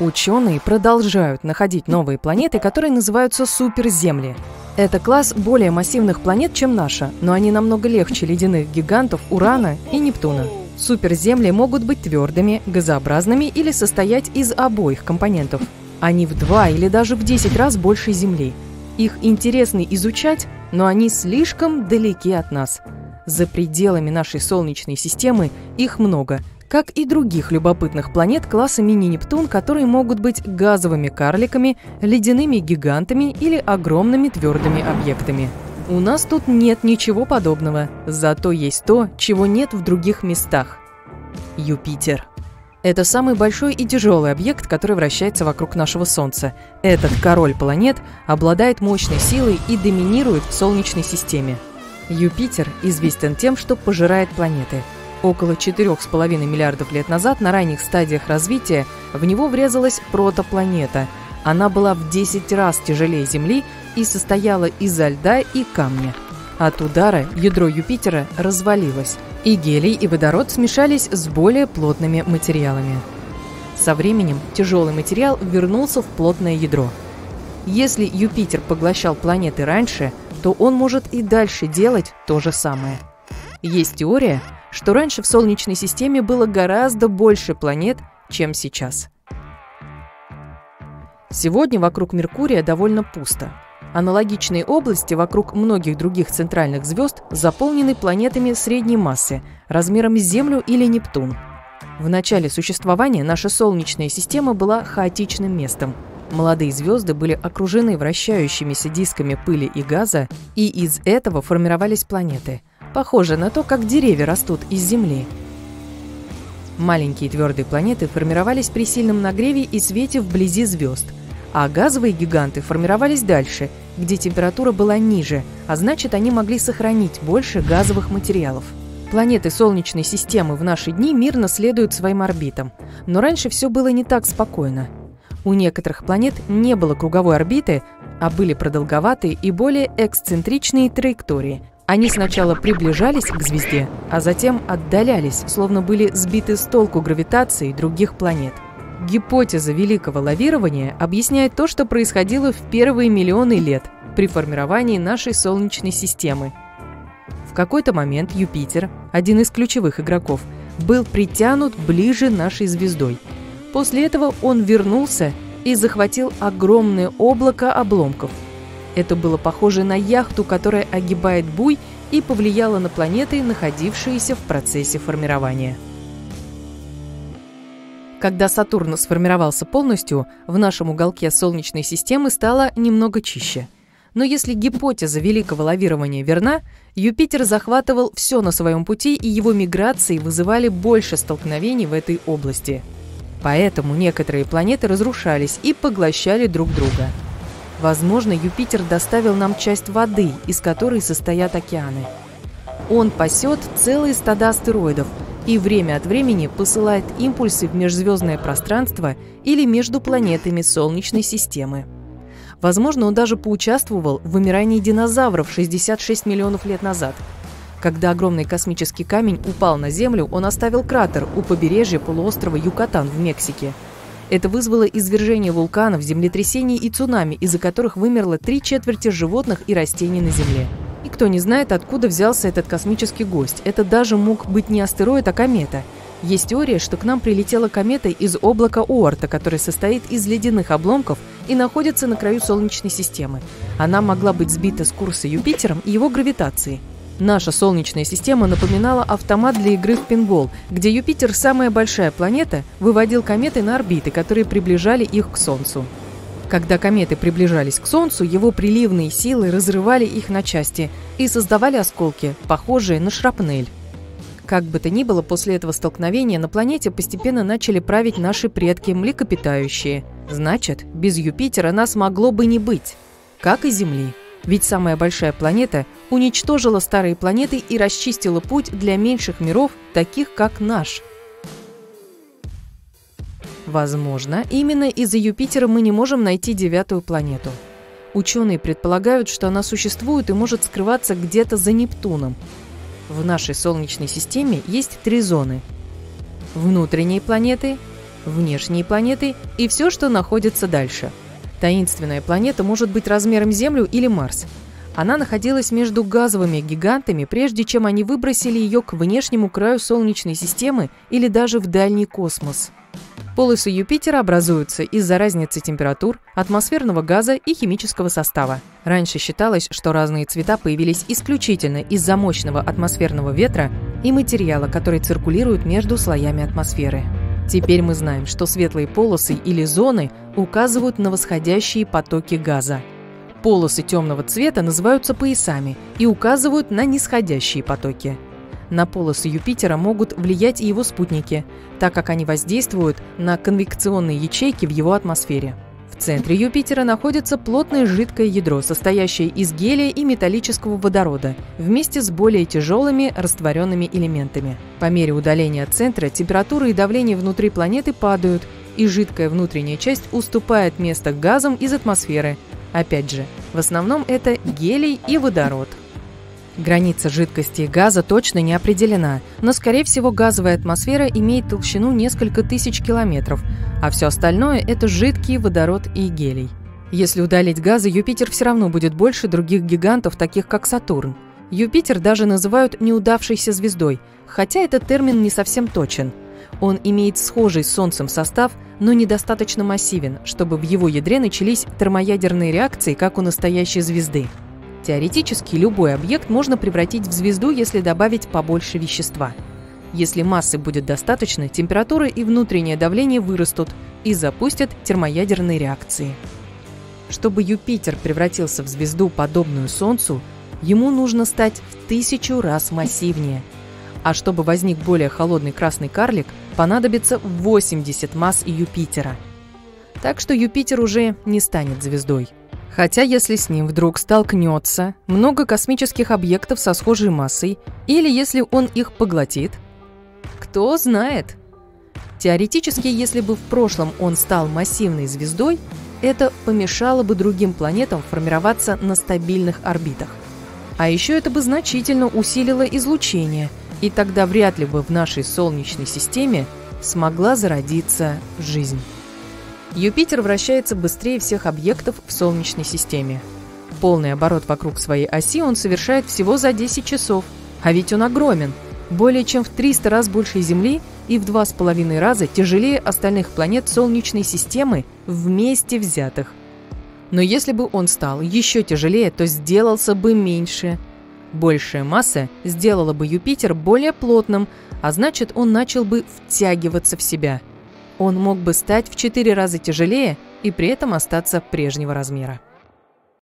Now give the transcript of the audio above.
Ученые продолжают находить новые планеты, которые называются суперземли. Это класс более массивных планет, чем наша, но они намного легче ледяных гигантов Урана и Нептуна. Суперземли могут быть твердыми, газообразными или состоять из обоих компонентов. Они в два или даже в 10 раз больше Земли. Их интересно изучать, но они слишком далеки от нас. За пределами нашей Солнечной системы их много, как и других любопытных планет класса мини-Нептун, которые могут быть газовыми карликами, ледяными гигантами или огромными твердыми объектами. У нас тут нет ничего подобного, зато есть то, чего нет в других местах. Юпитер. Это самый большой и тяжелый объект, который вращается вокруг нашего Солнца. Этот король планет обладает мощной силой и доминирует в Солнечной системе. Юпитер известен тем, что пожирает планеты – Около 4,5 миллиардов лет назад на ранних стадиях развития в него врезалась протопланета. Она была в 10 раз тяжелее Земли и состояла изо льда и камня. От удара ядро Юпитера развалилось, и гелий и водород смешались с более плотными материалами. Со временем тяжелый материал вернулся в плотное ядро. Если Юпитер поглощал планеты раньше, то он может и дальше делать то же самое. Есть теория, что раньше в Солнечной системе было гораздо больше планет, чем сейчас. Сегодня вокруг Меркурия довольно пусто. Аналогичные области вокруг многих других центральных звезд заполнены планетами средней массы, размером с Землю или Нептун. В начале существования наша Солнечная система была хаотичным местом. Молодые звезды были окружены вращающимися дисками пыли и газа, и из этого формировались планеты – Похоже на то, как деревья растут из Земли. Маленькие твердые планеты формировались при сильном нагреве и свете вблизи звезд, а газовые гиганты формировались дальше, где температура была ниже, а значит они могли сохранить больше газовых материалов. Планеты Солнечной системы в наши дни мирно следуют своим орбитам, но раньше все было не так спокойно. У некоторых планет не было круговой орбиты, а были продолговатые и более эксцентричные траектории, они сначала приближались к звезде, а затем отдалялись, словно были сбиты с толку гравитацией других планет. Гипотеза великого лавирования объясняет то, что происходило в первые миллионы лет при формировании нашей Солнечной системы. В какой-то момент Юпитер, один из ключевых игроков, был притянут ближе нашей звездой. После этого он вернулся и захватил огромное облако обломков – это было похоже на яхту, которая огибает буй и повлияло на планеты, находившиеся в процессе формирования. Когда Сатурн сформировался полностью, в нашем уголке Солнечной системы стало немного чище. Но если гипотеза великого лавирования верна, Юпитер захватывал все на своем пути, и его миграции вызывали больше столкновений в этой области. Поэтому некоторые планеты разрушались и поглощали друг друга – Возможно, Юпитер доставил нам часть воды, из которой состоят океаны. Он пасет целые стада астероидов и время от времени посылает импульсы в межзвездное пространство или между планетами Солнечной системы. Возможно, он даже поучаствовал в вымирании динозавров 66 миллионов лет назад. Когда огромный космический камень упал на Землю, он оставил кратер у побережья полуострова Юкатан в Мексике – это вызвало извержение вулканов, землетрясений и цунами, из-за которых вымерло три четверти животных и растений на Земле. Никто не знает, откуда взялся этот космический гость. Это даже мог быть не астероид, а комета. Есть теория, что к нам прилетела комета из облака Оорта, которое состоит из ледяных обломков и находится на краю Солнечной системы. Она могла быть сбита с курса Юпитером и его гравитацией. Наша Солнечная система напоминала автомат для игры в пинбол, где Юпитер, самая большая планета, выводил кометы на орбиты, которые приближали их к Солнцу. Когда кометы приближались к Солнцу, его приливные силы разрывали их на части и создавали осколки, похожие на шрапнель. Как бы то ни было, после этого столкновения на планете постепенно начали править наши предки млекопитающие. Значит, без Юпитера нас могло бы не быть, как и Земли. Ведь самая большая планета уничтожила старые планеты и расчистила путь для меньших миров, таких как наш. Возможно, именно из-за Юпитера мы не можем найти девятую планету. Ученые предполагают, что она существует и может скрываться где-то за Нептуном. В нашей Солнечной системе есть три зоны. Внутренние планеты, внешние планеты и все, что находится дальше. Таинственная планета может быть размером Землю или Марс. Она находилась между газовыми гигантами, прежде чем они выбросили ее к внешнему краю Солнечной системы или даже в дальний космос. Полосы Юпитера образуются из-за разницы температур, атмосферного газа и химического состава. Раньше считалось, что разные цвета появились исключительно из-за мощного атмосферного ветра и материала, который циркулирует между слоями атмосферы. Теперь мы знаем, что светлые полосы или зоны указывают на восходящие потоки газа. Полосы темного цвета называются поясами и указывают на нисходящие потоки. На полосы Юпитера могут влиять и его спутники, так как они воздействуют на конвекционные ячейки в его атмосфере. В центре Юпитера находится плотное жидкое ядро, состоящее из гелия и металлического водорода, вместе с более тяжелыми растворенными элементами. По мере удаления от центра температура и давление внутри планеты падают, и жидкая внутренняя часть уступает место газам из атмосферы. Опять же, в основном это гелий и водород. Граница жидкости и газа точно не определена, но, скорее всего, газовая атмосфера имеет толщину несколько тысяч километров, а все остальное – это жидкий водород и гелий. Если удалить газы, Юпитер все равно будет больше других гигантов, таких как Сатурн. Юпитер даже называют неудавшейся звездой, хотя этот термин не совсем точен. Он имеет схожий с Солнцем состав, но недостаточно массивен, чтобы в его ядре начались термоядерные реакции, как у настоящей звезды. Теоретически любой объект можно превратить в звезду, если добавить побольше вещества. Если массы будет достаточно, температура и внутреннее давление вырастут и запустят термоядерные реакции. Чтобы Юпитер превратился в звезду, подобную Солнцу, ему нужно стать в тысячу раз массивнее. А чтобы возник более холодный красный карлик, понадобится 80 масс Юпитера. Так что Юпитер уже не станет звездой. Хотя если с ним вдруг столкнется много космических объектов со схожей массой, или если он их поглотит, кто знает. Теоретически, если бы в прошлом он стал массивной звездой, это помешало бы другим планетам формироваться на стабильных орбитах. А еще это бы значительно усилило излучение, и тогда вряд ли бы в нашей Солнечной системе смогла зародиться жизнь. Юпитер вращается быстрее всех объектов в Солнечной системе. Полный оборот вокруг своей оси он совершает всего за 10 часов, а ведь он огромен, более чем в 300 раз больше Земли и в 2,5 раза тяжелее остальных планет Солнечной системы вместе взятых. Но если бы он стал еще тяжелее, то сделался бы меньше. Большая масса сделала бы Юпитер более плотным, а значит он начал бы втягиваться в себя – он мог бы стать в 4 раза тяжелее и при этом остаться прежнего размера.